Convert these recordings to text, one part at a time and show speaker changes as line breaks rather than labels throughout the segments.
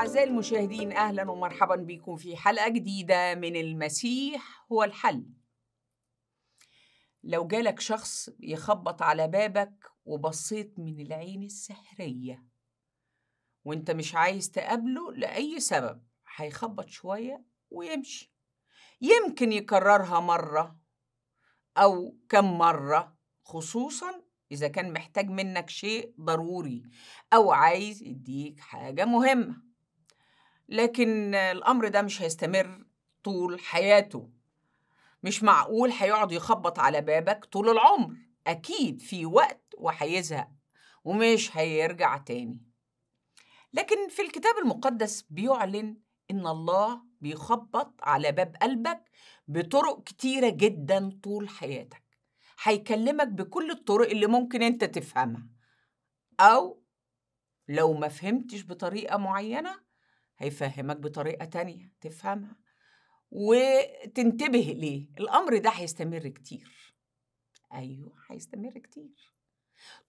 أعزائي المشاهدين أهلا ومرحبا بكم في حلقة جديدة من المسيح هو الحل. لو جالك شخص يخبط على بابك وبصيت من العين السحرية وانت مش عايز تقابله لأي سبب هيخبط شوية ويمشي. يمكن يكررها مرة أو كم مرة خصوصا إذا كان محتاج منك شيء ضروري أو عايز يديك حاجة مهمة. لكن الأمر ده مش هيستمر طول حياته. مش معقول هيقعد يخبط على بابك طول العمر. أكيد في وقت وهيزهق ومش هيرجع تاني. لكن في الكتاب المقدس بيعلن إن الله بيخبط على باب قلبك بطرق كتيرة جدا طول حياتك. هيكلمك بكل الطرق اللي ممكن أنت تفهمها. أو لو ما فهمتش بطريقة معينة هيفهمك بطريقة تانية تفهمها. وتنتبه ليه الأمر ده هيستمر كتير. أيوه هيستمر كتير.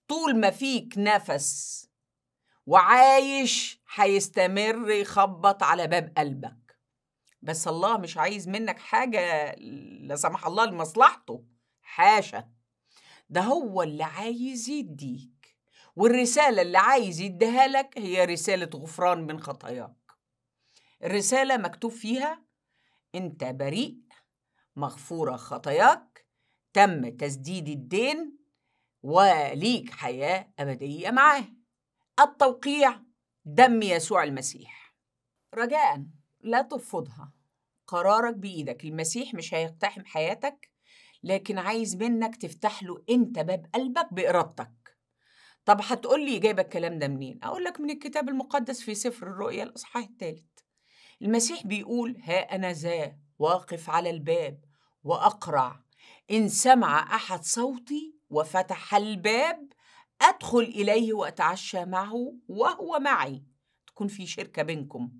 طول ما فيك نفس وعايش هيستمر يخبط على باب قلبك. بس الله مش عايز منك حاجة لا سمح الله لمصلحته حاشا. ده هو اللي عايز يديك والرسالة اللي عايز يديها لك هي رسالة غفران من خطاياك. الرسالة مكتوب فيها أنت بريء مغفورة خطاياك تم تسديد الدين وليك حياة أبدية معاه. التوقيع دم يسوع المسيح. رجاء لا ترفضها. قرارك بإيدك. المسيح مش هيقتحم حياتك لكن عايز منك تفتح له أنت باب قلبك بإرادتك. طب هتقول لي جايبه الكلام ده منين؟ أقول لك من الكتاب المقدس في سفر الرؤيا الإصحاح الثالث. المسيح بيقول ها أنا ذا واقف على الباب وأقرع. إن سمع أحد صوتي وفتح الباب أدخل إليه وأتعشى معه وهو معي. تكون في شركة بينكم.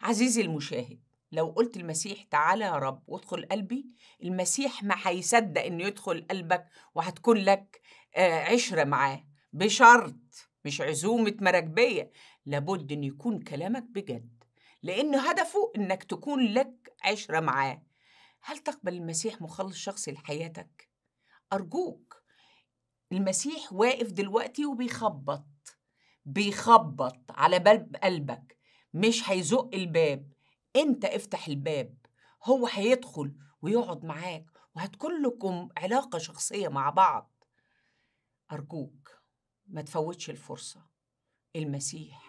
عزيزي المشاهد لو قلت المسيح تعالى يا رب وادخل قلبي. المسيح ما هيصدق إنه يدخل قلبك وهتكون لك عشرة معاه. بشرط مش عزومة مراكبية لابد إن يكون كلامك بجد. لأن هدفه إنك تكون لك عشرة معاه. هل تقبل المسيح مخلص شخصي لحياتك؟ أرجوك المسيح واقف دلوقتي وبيخبط بيخبط على باب قلبك. مش هيزق الباب أنت افتح الباب. هو هيدخل ويقعد معاك وهتكون لكم علاقة شخصية مع بعض. أرجوك ما تفوتش الفرصة. المسيح